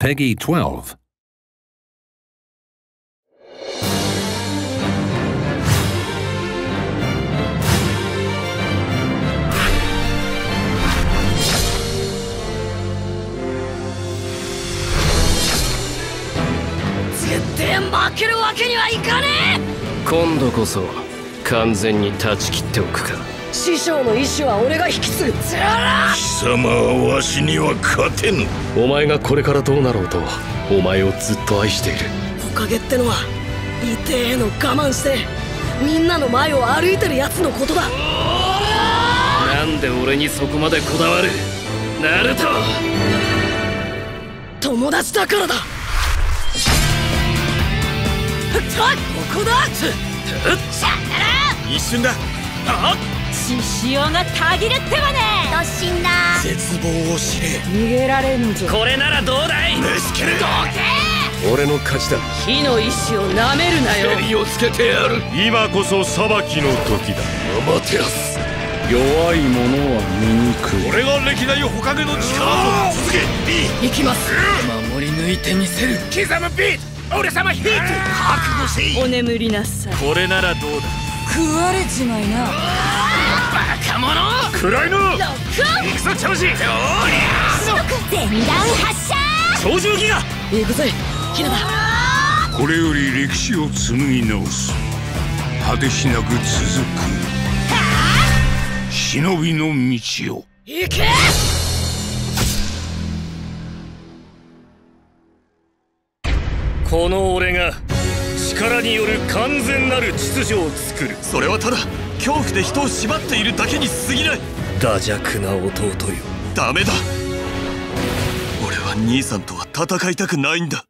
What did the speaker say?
Peggy 12. 絶対負けるわけにはいかね今度こそ完全に断ち切っておくか。え師匠の意志は俺が引き継ぐ。つら貴様はわしには勝てぬ。お前がこれからどうなろうとお前をずっと愛している。おかげってのは痛えの我慢してみんなの前を歩いてるやつのことだ。なんで俺にそこまでこだわる？ナルト！友達だからだ。ここだ一瞬だ。あ獅子王がたぎるってわね。突進だ。絶望を知れ。逃げられんぞ。これならどうだい？飯ける俺の勝ちだ。火の意志をなめるなよ。襟をつけてやる。今こそ裁きの時だ。アマテラス弱い者は醜い。俺が歴代ほかげの力を続け。B 行きます。守り抜いてみせる。刻むビート。俺様ヒート。覚悟せい。お眠りなさい。これならどうだ？食われちまいな。暗いの行くぞチャムジ全弾発射操縦ギガ行くぜヒナだ。これより歴史を紡ぎ直す。果てしなく続く。忍びの道を。行け！この俺が力による完全なる秩序を作る。それはただ恐怖で人を縛っているだけに過ぎない。惰弱な弟よ。ダメだ。俺は兄さんとは戦いたくないんだ